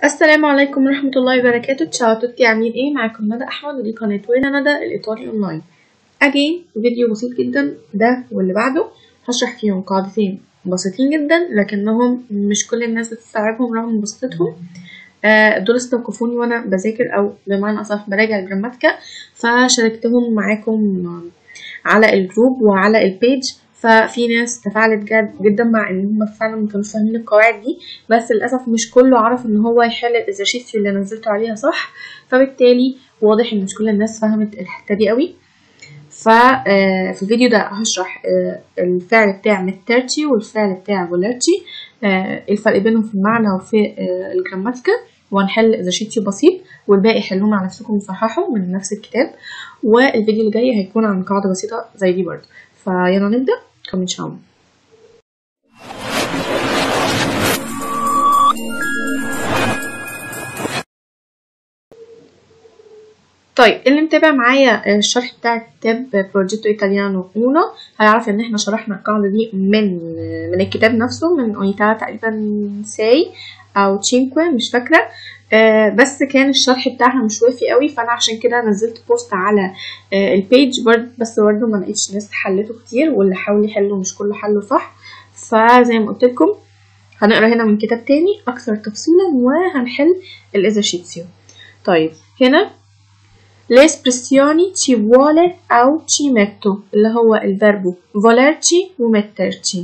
السلام عليكم ورحمة الله وبركاته. Ciao tutti عاملين إيه؟ معاكم ندى أحمد ودي قناة وين ندى الايطالي online again فيديو بسيط جدا ده واللي بعده. هشرح فيهم قاعدتين بسيطين جدا لكنهم مش كل الناس بتستوعبهم رغم بساطتهم. آه دول استوقفوني وأنا بذاكر أو بمعنى أصح براجع ال grammatica. فشاركتهم معاكم على ال group وعلى ال page ففي ناس تفاعلت جد جدا مع إن هم فعلا ما كانوش فاهمين القواعد دي بس للأسف مش كله عرف إن هو يحل ال exercise اللي نزلته عليها صح؟ فبالتالي واضح إن مش كل الناس فهمت الحتة دي قوي. ففي الفيديو ده هشرح الفعل بتاع metterci والفعل بتاع volerci الفرق بينهم في المعنى وفي ال grammatica. وهنحل exercise بسيط والباقي حلوه مع نفسكم وصححوا من نفس الكتاب. والفيديو اللي جاي هيكون عن قاعدة بسيطة زي دي برضه. فيلا نبدأ. Cominciamo طيب اللي متابع معايا الشرح بتاع كتاب Progetto italiano uno هيعرف إن إحنا شرحنا القاعدة دي من من الكتاب نفسه من unità تقريبا sei أو cinque مش فاكرة. آه بس كان الشرح بتاعها مش وافي قوي فأنا عشان كده نزلت post على آه ال page بس برضه ما لقيتش ناس حلته كتير واللي حاول يحله مش كله حله صح. فزي ما قلت لكم هنقرأ هنا من كتاب تاني أكثر تفصيلا وهنحل الازرشيتسيو طيب هنا l'espressioni ci vuole أو ci metto اللي هو الفيربو volerci وmetterci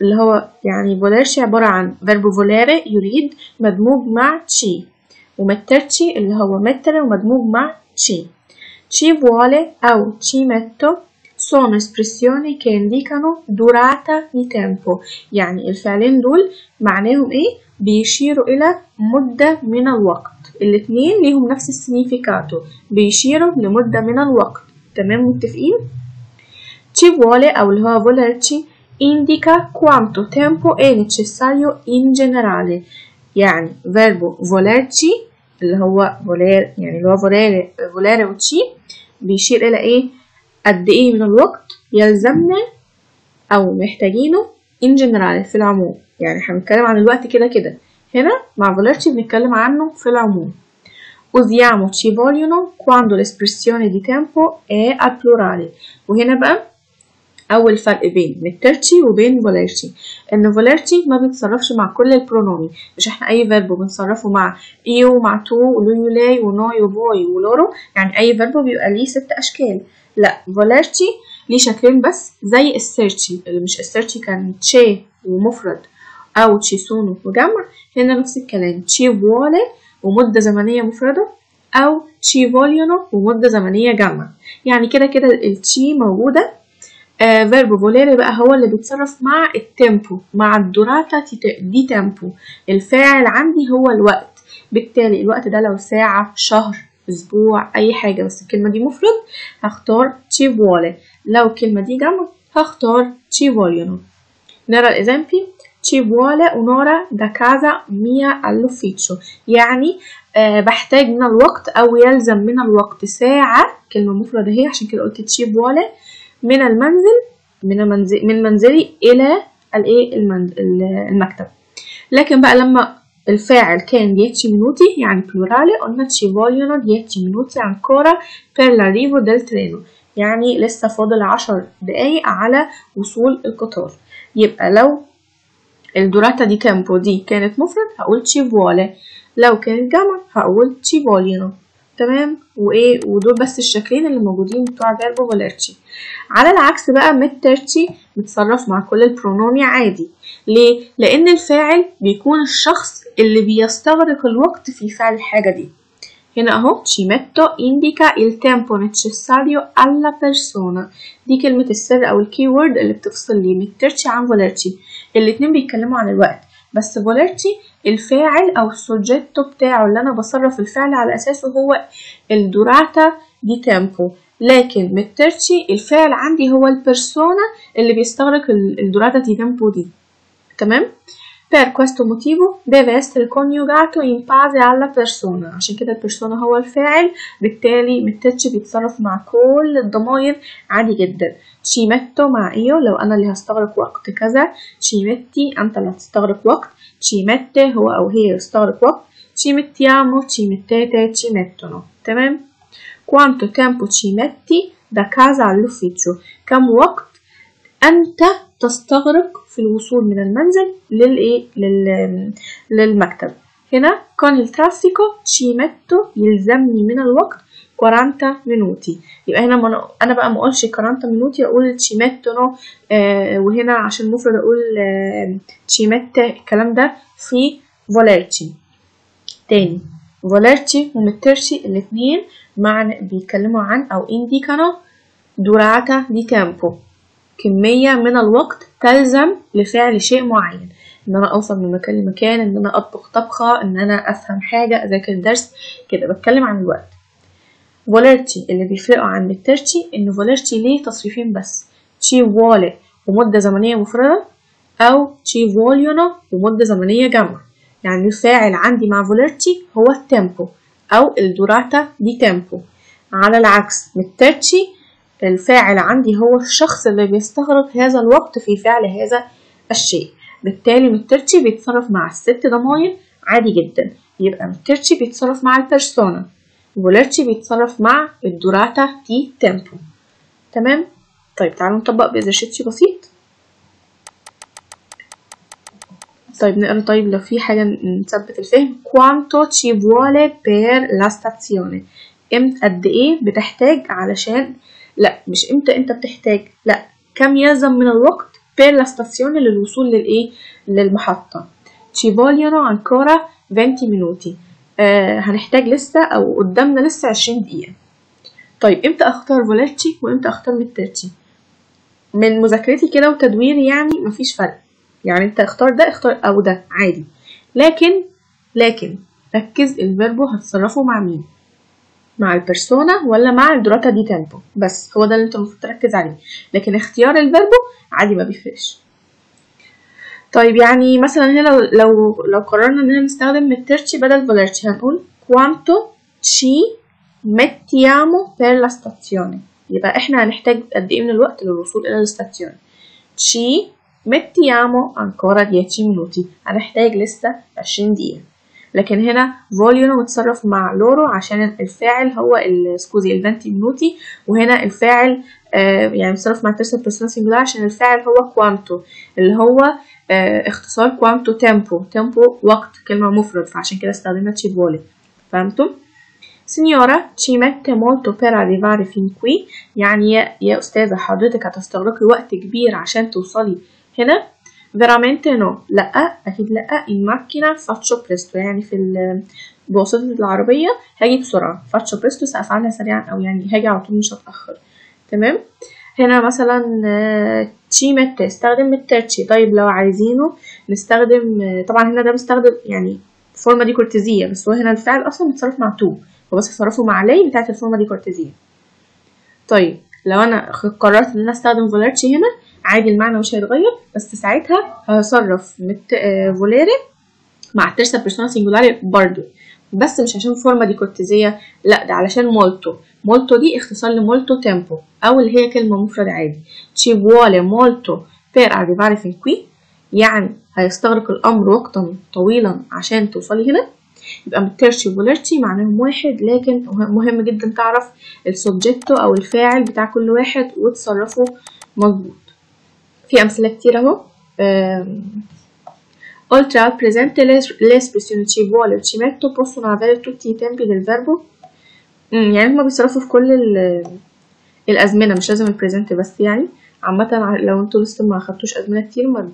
اللي هو يعني volerci عبارة عن verbo volere يريد مدموج مع ci وmetterci اللي هو mettere ومدموج مع ci ci vuole أو ci metto sono espressioni che indicano durata di tempo. يعني الفعلين دول معناهم إيه؟ بيشيروا إلى مدة من الوقت. الاتنين ليهم نفس السينيفيكاتو. بيشيروا لمدة من الوقت. تمام؟ متفقين؟ ci vuole أو اللي هو volerci indica quanto tempo è necessario in generale يعني verbo volerci اللي هو voler يعني اللي هو volere volere و ci بيشير إلى إيه قد إيه من الوقت يلزمنا أو محتاجينه in generale في العموم يعني احنا بنتكلم عن الوقت كده كده هنا مع volerci بنتكلم عنه في العموم usiamo ci vogliono quando l'espressione di tempo è al plurale وهنا بقى أول فرق بين metterci وبين volerci إن volerci ما بيتصرفش مع كل ال pronomi. مش إحنا أي verb بنصرفه مع io مع تو ولو يولاي ونوي وبوي ولورو. يعني أي verb بيبقى ليه ست أشكال. لا volerci ليه شكلين بس زي ال esserci اللي مش ال esserci كان c'è ومفرد. أو ci sono وجمع. هنا نفس الكلام. ci vuole ومدة زمنية مفردة. أو ci vogliono ومدة زمنية جمع. يعني كده كده ال ci موجودة آه verbo volere بقى هو اللي بيتصرف مع ال tempo مع ال durata di tempo الفاعل عندي هو الوقت. بالتالي الوقت ده لو ساعة شهر أسبوع أي حاجة بس الكلمة دي مفرد هختار ci vuole لو الكلمة دي جمع هختار ci vogliono نرى ال esempi ci vuole un'ora da casa mia all'ufficio. يعني آه بحتاج من الوقت أو يلزم من الوقت ساعة. كلمة مفردة هي عشان كده قلت ci vuole. من المنزل من منزل من منزلي إلى الإيه؟ المكتب. لكن بقى لما الفاعل كان 10 minuti يعني plurale قلنا ci vogliono 10 minuti ancora per l'arrivo del treno. يعني لسه فاضل عشر دقايق على وصول القطار. يبقى لو ال durata di tempo دي كانت مفرد هقول ci vuole لو كانت جمع هقول ci vogliono تمام؟ وإيه؟ ودول بس الشكلين اللي موجودين بتوع verbo volerci على العكس بقى metterci بيتصرف مع كل ال pronomi عادي. ليه؟ لأن الفاعل بيكون الشخص اللي بيستغرق الوقت في فعل الحاجة دي. هنا أهو ci metto indica il tempo necessario alla persona. دي كلمة السر أو ال keyword اللي بتفصل لي metterci عن volerci الاتنين بيتكلموا عن الوقت. بس volerci الفاعل أو ال soggetto بتاعه اللي أنا بصرف الفعل على أساسه هو ال durata di tempo لكن metterci الفاعل عندي هو ال persona اللي بيستغرق ال durata di tempo دي. تمام؟ Per questo motivo deve essere coniugato in base alla persona. عشان كده ال persona هو الفاعل بالتالي metterci بيتصرف مع كل الضماير عادي جدا. Metto مع io لو أنا اللي هستغرق وقت كذا metti انت اللي هتستغرق وقت mette هو أو هي يستغرق وقت mettete ci mettono تمام quanto tempo ci metti da casa كم وقت أنت تستغرق في الوصول من المنزل للإيه لل... للمكتب هنا traffico ci metto يلزمني من الوقت 40 minuti. يبقى هنا من... أنا بقى ما أقولش 40 minuti أقول ci mettono آه وهنا عشان مفرد أقول آه الكلام ده في volerci. تاني volerci و metterci الاتنين معنى بيتكلموا عن أو indicano durata di tempo. كمية من الوقت تلزم لفعل شيء معين. إن أنا أوصل من مكان لمكان إن أنا أطبخ طبخة إن أنا أفهم حاجة أذاكر درس كده بتكلم عن الوقت. volerci اللي بيفرقوا عن metterci إن volerci ليه تصريفين بس. ci vuole ومدة زمنية مفردة أو ci vogliono ومدة زمنية جمع يعني الفاعل عندي مع volerci هو ال tempo أو ال durata di tempo على العكس من metterci الفاعل عندي هو الشخص اللي بيستغرق هذا الوقت في فعل هذا الشيء. بالتالي metterci بيتصرف مع الست ضماير عادي جدا. يبقى metterci بيتصرف مع ال persona volerci بيتصرف مع ال durata di tempo. تمام؟ طيب تعالوا نطبق بإزرشيتشي بسيط. طيب نقرأ طيب لو في حاجة نثبت الفهم. Quanto ci vuole per la stazione إمتى قد إيه بتحتاج علشان؟ لا مش إمتى انت بتحتاج. لا كم يلزم من الوقت per la stazione للوصول للإيه؟ للمحطة. Ci vogliono ancora 20 minuti. آه هنحتاج لسه أو قدامنا لسه 20 دقيقة. طيب إمتى أختار volerci وامتى أختار metterci من مذاكرتي كده وتدويري يعني مفيش فرق. يعني انت اختار ده اختار أو ده عادي. لكن لكن ركز ال verbo هتصرفه مع مين؟ مع ال persona ولا مع ال durata di tempo؟ بس هو ده اللي انت المفروض تركز عليه. لكن اختيار ال verbo عادي ما بيفرقش. طيب يعني مثلا هنا لو لو, لو قررنا إننا نستخدم metterci بدل volerci هنقول quanto ci mettiamo per la stazione. يبقى إحنا هنحتاج قد إيه من الوقت للوصول إلى ال stazione ci mettiamo ancora 10 minuti. هنحتاج لسه 20 دقيقة. لكن هنا vogliono متصرف مع loro عشان الفاعل هو scusi ال venti minuti وهنا الفاعل آه يعني متصرف مع ال terza persona singolare عشان الفاعل هو quanto اللي هو اختصار quanto tempo tempo وقت كلمة مفرد فعشان كده استخدمنا ci vuole فهمتم؟ Signora, ci mette molto per arrivare fin qui. يعني يا, يا أستاذة حضرتك هتستغرقي وقت كبير عشان توصلي هنا. veramente no. لا أكيد in macchina faccio presto. يعني في بواسطة العربية هاجي بسرعة. faccio presto سأفعلها سريعا أو يعني هاجي على طول مش هتأخر. تمام؟ هنا مثلا تشي مت استخدم مترتشي طيب لو عايزينه نستخدم طبعا هنا ده بستخدم يعني ال forma di cortesia بس هو هنا الفعل أصلا متصرف مع tu هو بس هصرفه مع Lei بتاعت ال forma di cortesia. طيب لو أنا قررت إن أنا أستخدم volerci هنا عادي المعنى مش هيتغير بس ساعتها هصرف volere مع ال terza persona singolare برضو. بس مش عشان forma di cortesia لأ ده علشان molto molto دي اختصار ل molto tempo. أو اللي هي كلمة مفرد عادي. ci vuole molto per arrivare fin qui. يعني هيستغرق الأمر وقتا طويلا عشان توصلي هنا. يبقى metterci volerci معناهم واحد لكن مهم جدا تعرف ال soggetto أو الفاعل بتاع كل واحد وتصرفه مظبوط. في أمثلة كتير أهو. Oltre al presente le espressioni ci vuole o ci metto possono avere tutti i tempi del verbo. يعني هما بيصرفوا في كل الأزمنة مش لازم ال presente بس يعني. عامة لو أنتوا لسه ما خدتوش أزمنة كتير ما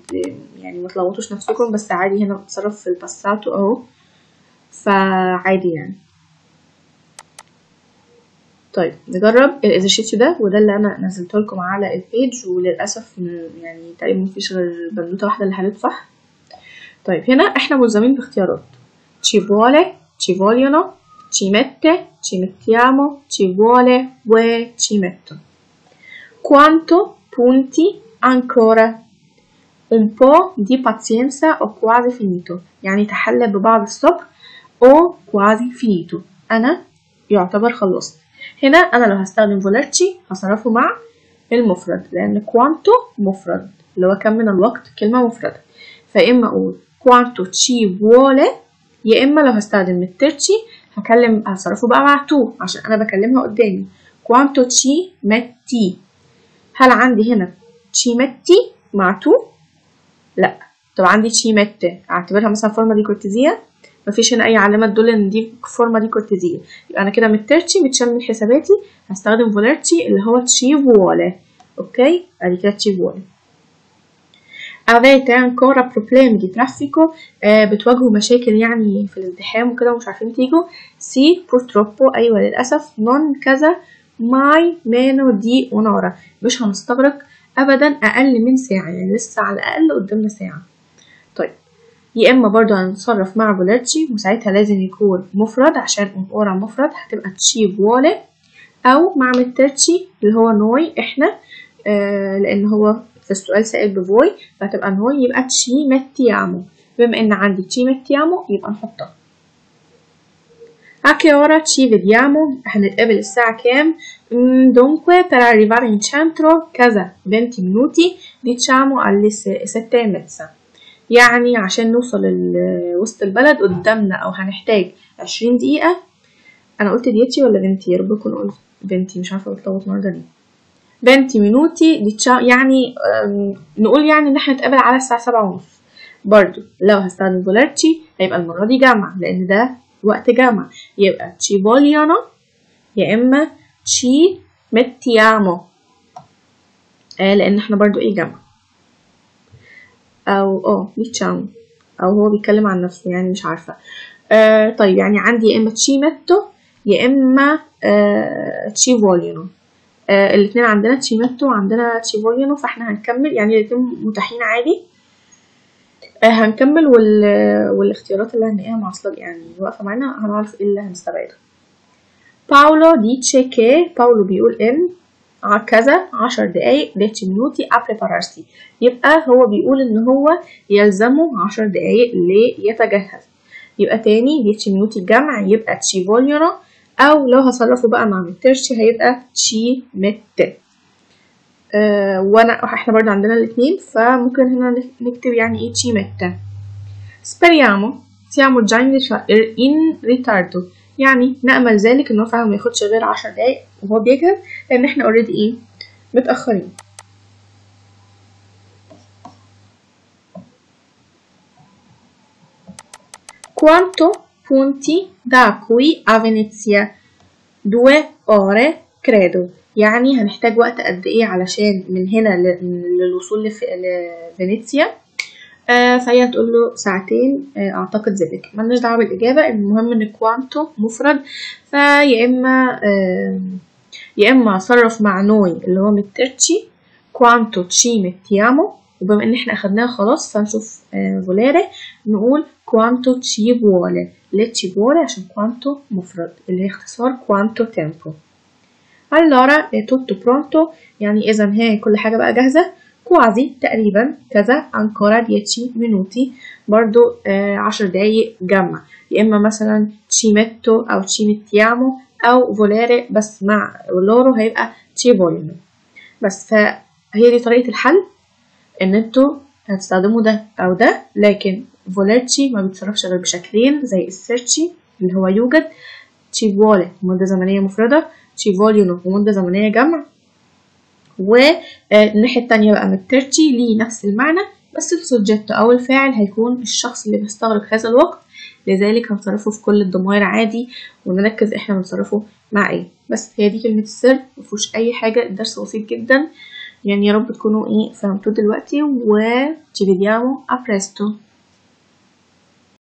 يعني ما تلخبطوش نفسكم بس عادي هنا بتصرف في ال passato أهو. فعادي يعني. طيب نجرب ال esercizio ده وده اللي أنا نزلته لكم على ال page وللأسف يعني تقريبا مفيش غير بنوتة واحدة اللي حلت صح طيب هنا إحنا ملزمين باختيارات. ci vuole ci mette ci mettiamo ci vuole و ci metto. Quanto punti ancora? Un po' di pazienza ho quasi finito. يعني تحلى ببعض الصبر ho quasi finito. أنا يعتبر خلصت هنا أنا لو هستخدم volerci هصرفه مع المفرد لأن quanto مفرد اللي هو كم من الوقت كلمة مفردة فإما أقول quanto ci vuole يا اما لو هستخدم metterci هكلم هصرفه بقى مع tu عشان أنا بكلمها قدامي. quanto ci metti هل عندي هنا ci metti مع tu؟ لا. طب عندي ci mette أعتبرها مثلا forma di cortesia مفيش هنا أي علامات تدل إن دي forma di cortesia يبقى أنا كده من metterci متشال من حساباتي. هستخدم volerci اللي هو ci vuole أوكي؟ أدي كده ci vuole avete ancora problemi di traffico آه بتواجهوا مشاكل يعني في الازدحام وكده ومش عارفين تيجوا. sì purtroppo أيوة للأسف. Non كذا. Mai meno di un'ora مش هنستغرق أبدا أقل من ساعة يعني لسه على الأقل قدامنا ساعة. طيب. يا إما برضو هنتصرف مع volerci وساعتها لازم يكون مفرد عشان un'ora مفرد هتبقى ci vuole أو مع مترتشي اللي هو نوي إحنا آه لأن هو السؤال سائل بفوي فهتبقى نوي يبقى تشي mettiamo بما إن عندي تشي mettiamo يبقى نحطها. A che ci vediamo هنتقابل الساعة كام؟ dunque per arrivare in كذا. 20 minuti diciamo alle sette e يعني عشان نوصل وسط البلد قدامنا أو هنحتاج 20 دقيقة. أنا قلت ديتي ولا بنتي؟ يا رب اكون قلت بنتي. مش عارفة بتلخبط النهارده ليه 20 minuti diciamo يعني نقول يعني إن إحنا نتقابل على الساعة سبعة ونص. برضو لو هستخدم فولرتشي هيبقى المرة دي جمع لأن ده وقت جمع يبقى vogliono يا إما ci mettiamo آه لأن إحنا برضو إيه جمع أو آه diciamo أو هو بيتكلم عن نفسه يعني مش عارفة. آه طيب يعني عندي يا إما ci metto يا إما آه vogliono آه الاتنين عندنا ci metto وعندنا ci vogliono فاحنا هنكمل يعني الاتنين متاحين عادي. آه هنكمل وال... والاختيارات اللي هنلاقيها مع أصلا يعني واقفة معانا هنعرف إيه اللي هنستبعده. Paolo dice che باولو بيقول إن كذا عشر دقايق dieci minuti per prepararsi يبقى هو بيقول إن هو يلزمه عشر دقايق ليتجهز. يبقى تاني dieci minuti جمع يبقى ci vogliono أو لو هصرفه بقى مع metterci هيبقى ci mette أه وانا إحنا برضه عندنا الاثنين فممكن هنا نكتب يعني إيه ci mette speriamo siamo già in ritardo يعني نأمل ذلك ان هو فعلا ما ياخدش غير عشر دقايق وهو بيجهز لأن إحنا already إيه متأخرين. Quanto punti da qui a Venezia. Due ore credo. يعني هنحتاج وقت قد إيه علشان من هنا للوصول لف... لفينيسيا آه فهي هتقول له ساعتين آه أعتقد ذلك ملناش دعوة بالإجابة المهم إن quanto مفرد. فيا إما آه يا إما اصرف مع noi اللي هو metterci quanto ci mettiamo وبما إن إحنا أخدناها خلاص فنشوف آه volere. نقول quanto ci vuole. Vuole عشان quanto مفرد اللي هي اختصار quanto tempo. Allora è tutto pronto? يعني اذا هي كل حاجة بقى جاهزة quasi تقريبا كذا ancora 10 minuti. برضو آه عشر دقايق جمع يا اما مثلا ci metto أو ci mettiamo أو volere بس مع loro هيبقى ci vogliono. بس فهي دي طريقة الحل ان أنتوا هتستخدموا ده أو ده لكن volerci ما بيتصرفش غير بشكلين زي ال esserci اللي هو يوجد ci vuole مدة زمنية مفردة ci vogliono ومدة زمنية جمع والناحية التانية بقى metterci ليه نفس المعنى بس السوجيت أو الفاعل هيكون الشخص اللي بيستغرق هذا الوقت لذلك هنصرفه في كل الضمائر عادي ونركز إحنا بنصرفه مع إيه. بس هي دي كلمة السر مفيهوش أي حاجة الدرس بسيط جدا. يعني يا رب تكونوا إيه فهمتوه دلوقتي و ci vediamo a presto.